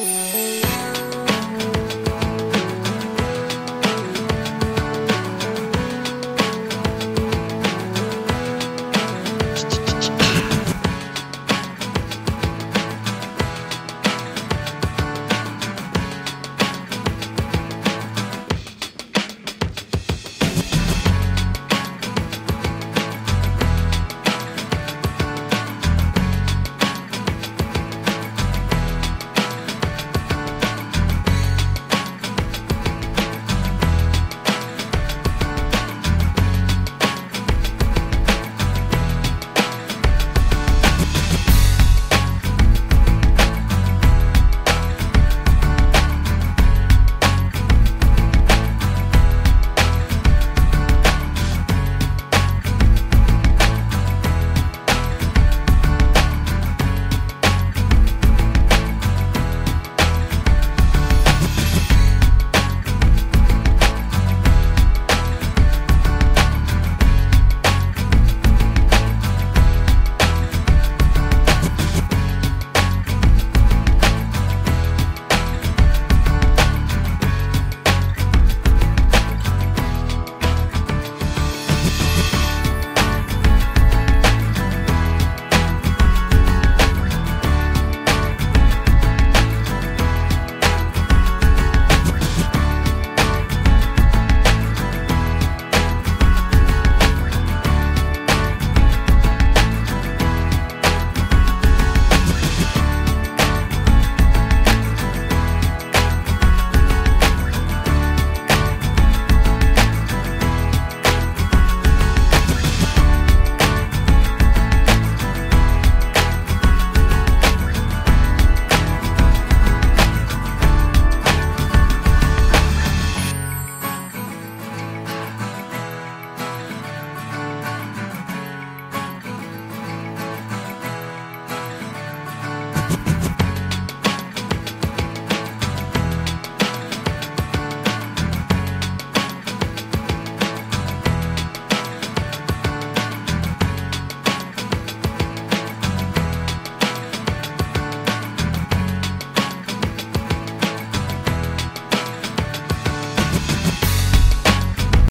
Ooh.